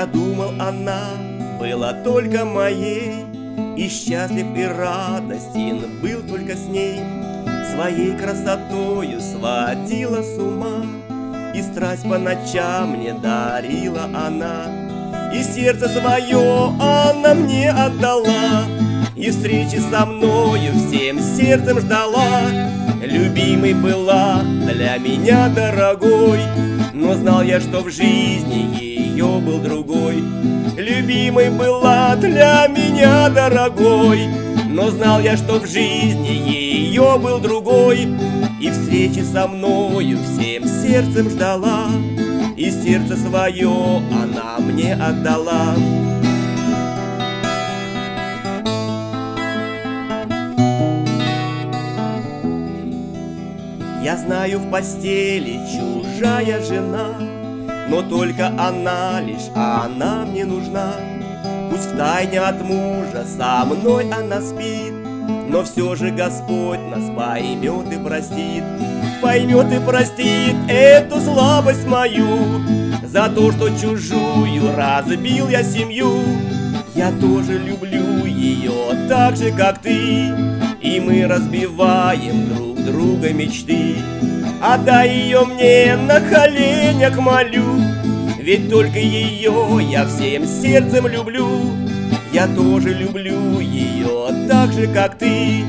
Я думал, она была только моей, И счастлив и радостен был только с ней. Своей красотою сводила с ума, И страсть по ночам мне дарила она. И сердце свое она мне отдала, И встречи со мною всем сердцем ждала. Любимой была для меня дорогой, Но знал я, что в жизни ее был другой. Любимой была для меня дорогой, Но знал я, что в жизни ее был другой. И встречи со мною всем сердцем ждала, И сердце свое она мне отдала. Я знаю в постели чужая жена, Но только она лишь, а она мне нужна. Пусть в тайне от мужа со мной она спит, Но все же Господь нас поймет и простит. Поймет и простит эту слабость мою, За то, что чужую разбил я семью. Я тоже люблю ее так же, как ты, И мы разбиваем друг друга мечты. Отдай ее мне на коленях молю, Ведь только ее я всем сердцем люблю. Я тоже люблю ее так же, как ты,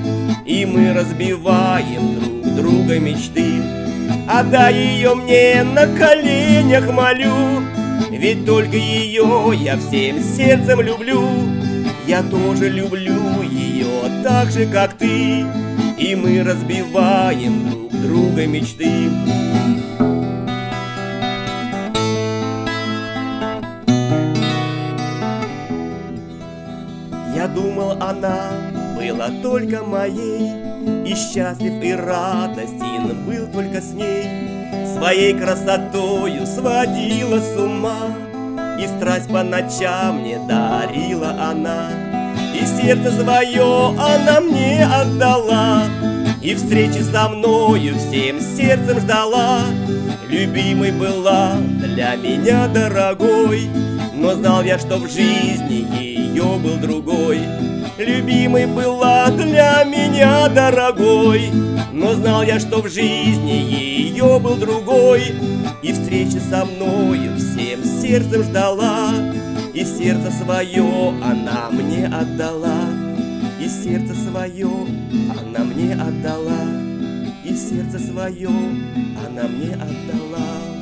И мы разбиваем друг друга мечты. Отдай ее мне на коленях молю, Ведь только ее я всем сердцем люблю. Я тоже люблю ее так же, как ты, И мы разбиваем друг друга мечты. Думал, она была только моей, И счастлив и радостен был только с ней. Своей красотою сводила с ума, И страсть по ночам мне дарила она. И сердце свое она мне отдала, И встречи со мною всем сердцем ждала. Любимой была для меня дорогой, Но знал я, что в жизни ее был другой. Любимой была для меня дорогой, Но знал я, что в жизни ее был другой. И встречи со мною всем сердцем ждала, И сердце свое она мне отдала, И сердце свое она мне отдала, И сердце свое она мне отдала.